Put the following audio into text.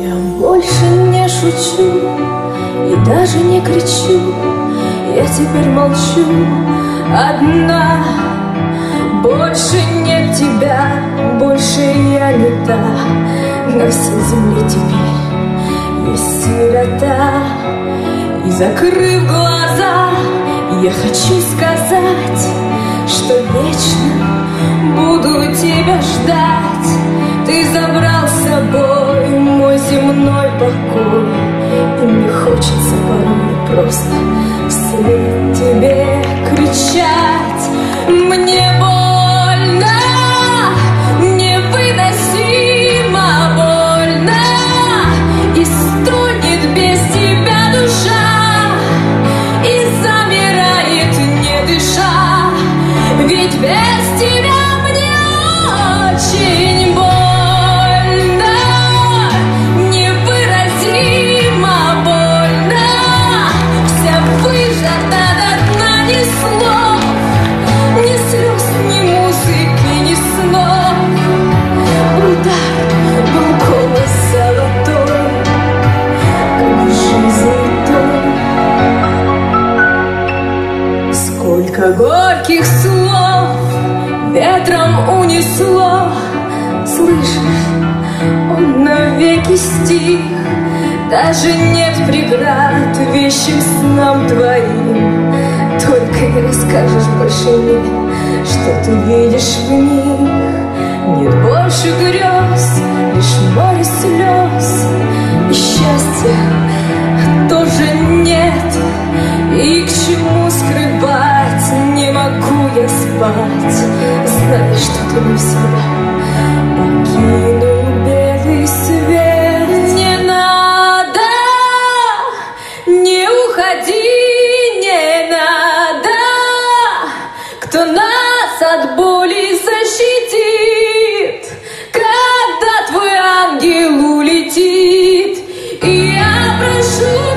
Я больше не шучу и даже не кричу. Я теперь молчу одна. Больше нет тебя, больше я не та На всей земле теперь есть сирота. И закрыв глаза, я хочу сказать Что вечно буду тебя ждать. Хочется порой просто вслед тебе кричать. Мне больно, Сколько горьких слов ветром унесло, Слышишь, он навеки стих, Даже нет преград вещим снам твоим. Только не расскажешь больше мне, что ты видишь в них. Нет больше грез, лишь море слез, И счастья тоже нет. Спать, Зная, что ты навсегда покинул белый свет. Не надо, не уходи, не надо, кто нас от боли защитит, когда твой ангел улетит. И я прошу